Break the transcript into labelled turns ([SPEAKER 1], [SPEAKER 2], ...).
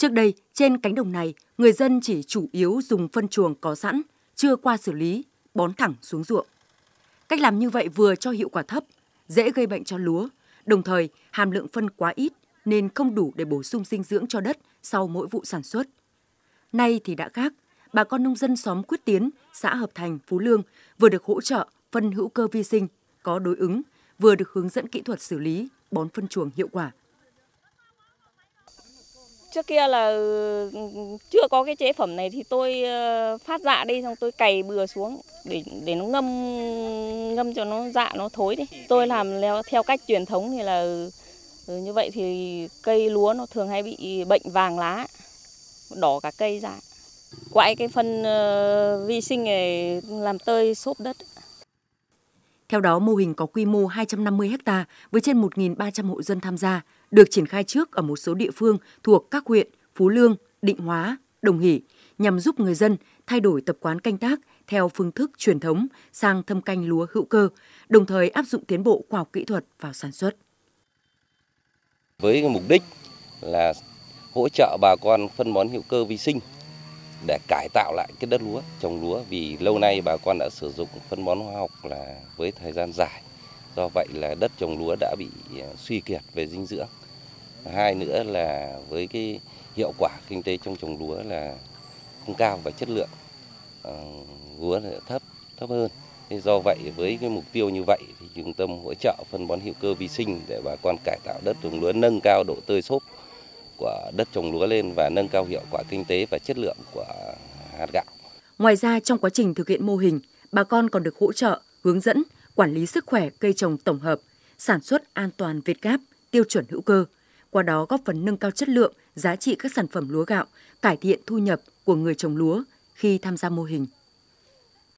[SPEAKER 1] Trước đây, trên cánh đồng này, người dân chỉ chủ yếu dùng phân chuồng có sẵn, chưa qua xử lý, bón thẳng xuống ruộng. Cách làm như vậy vừa cho hiệu quả thấp, dễ gây bệnh cho lúa, đồng thời hàm lượng phân quá ít nên không đủ để bổ sung dinh dưỡng cho đất sau mỗi vụ sản xuất. Nay thì đã khác, bà con nông dân xóm Quyết Tiến, xã Hợp Thành, Phú Lương vừa được hỗ trợ phân hữu cơ vi sinh có đối ứng, vừa được hướng dẫn kỹ thuật xử lý, bón phân chuồng hiệu quả.
[SPEAKER 2] Trước kia là ừ, chưa có cái chế phẩm này thì tôi ờ, phát dạ đi xong tôi cày bừa xuống để để nó ngâm ngâm cho nó dạ nó thối đi. Tôi làm theo cách truyền thống thì là ừ, ừ, như vậy thì cây lúa nó thường hay bị bệnh vàng lá, đỏ cả cây ra. Quại cái phân uh, ờ, vi sinh này làm tơi xốp đất.
[SPEAKER 1] Theo đó, mô hình có quy mô 250 ha với trên 1.300 hộ dân tham gia, được triển khai trước ở một số địa phương thuộc các huyện Phú Lương, Định Hóa, Đồng Hỷ nhằm giúp người dân thay đổi tập quán canh tác theo phương thức truyền thống sang thâm canh lúa hữu cơ, đồng thời áp dụng tiến bộ khoa học kỹ thuật vào sản xuất.
[SPEAKER 3] Với mục đích là hỗ trợ bà con phân bón hữu cơ vi sinh để cải tạo lại cái đất lúa, trồng lúa. Vì lâu nay bà con đã sử dụng phân bón hóa học là với thời gian dài. Do vậy là đất trồng lúa đã bị à, suy kiệt về dinh dưỡng. Hai nữa là với cái hiệu quả kinh tế trong trồng lúa là không cao và chất lượng ờ, lúa là thấp thấp hơn. Thế do vậy với cái mục tiêu như vậy thì trung tâm hỗ trợ phân bón hữu cơ vi sinh để bà con cải tạo đất trồng lúa, nâng cao độ tơi xốp của đất trồng lúa lên và nâng cao hiệu quả kinh tế và chất lượng của hạt gạo.
[SPEAKER 1] Ngoài ra trong quá trình thực hiện mô hình, bà con còn được hỗ trợ, hướng dẫn, quản lý sức khỏe cây trồng tổng hợp, sản xuất an toàn Việt Gáp, tiêu chuẩn hữu cơ. Qua đó góp phần nâng cao chất lượng, giá trị các sản phẩm lúa gạo, cải thiện thu nhập của người trồng lúa khi tham gia mô hình.